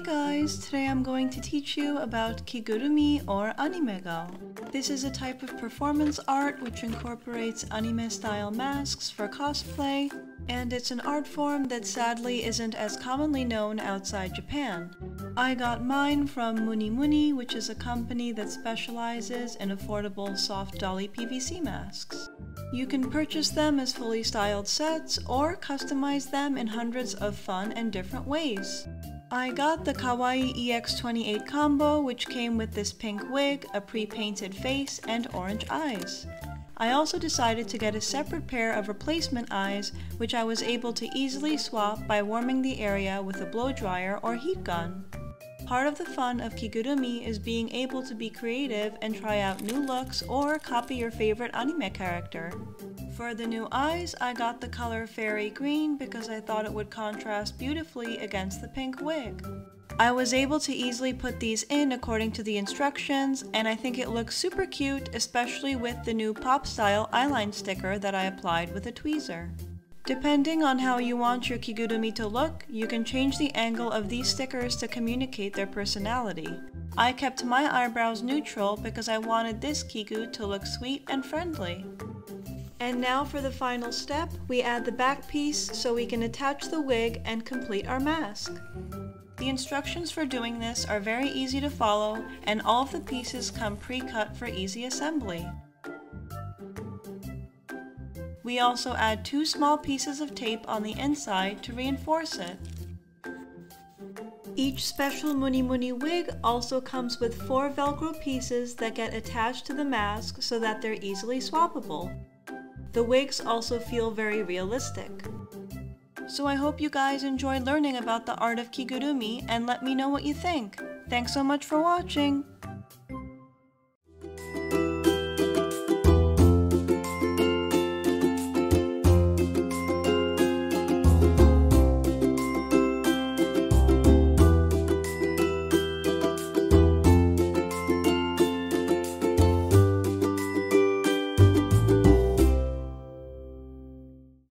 guys, today I'm going to teach you about kigurumi or animegao. This is a type of performance art which incorporates anime style masks for cosplay, and it's an art form that sadly isn't as commonly known outside Japan. I got mine from Muni Muni, which is a company that specializes in affordable soft dolly PVC masks. You can purchase them as fully styled sets or customize them in hundreds of fun and different ways. I got the Kawaii EX28 combo which came with this pink wig, a pre-painted face, and orange eyes. I also decided to get a separate pair of replacement eyes which I was able to easily swap by warming the area with a blow dryer or heat gun. Part of the fun of Kigurumi is being able to be creative and try out new looks or copy your favorite anime character. For the new eyes, I got the color fairy green because I thought it would contrast beautifully against the pink wig. I was able to easily put these in according to the instructions, and I think it looks super cute, especially with the new pop style eyeline sticker that I applied with a tweezer. Depending on how you want your kigurumi to look, you can change the angle of these stickers to communicate their personality. I kept my eyebrows neutral because I wanted this kigu to look sweet and friendly. And now for the final step, we add the back piece so we can attach the wig and complete our mask. The instructions for doing this are very easy to follow and all of the pieces come pre-cut for easy assembly. We also add two small pieces of tape on the inside to reinforce it. Each special Muni Muni wig also comes with four velcro pieces that get attached to the mask so that they're easily swappable. The wigs also feel very realistic. So I hope you guys enjoyed learning about the art of kigurumi and let me know what you think. Thanks so much for watching!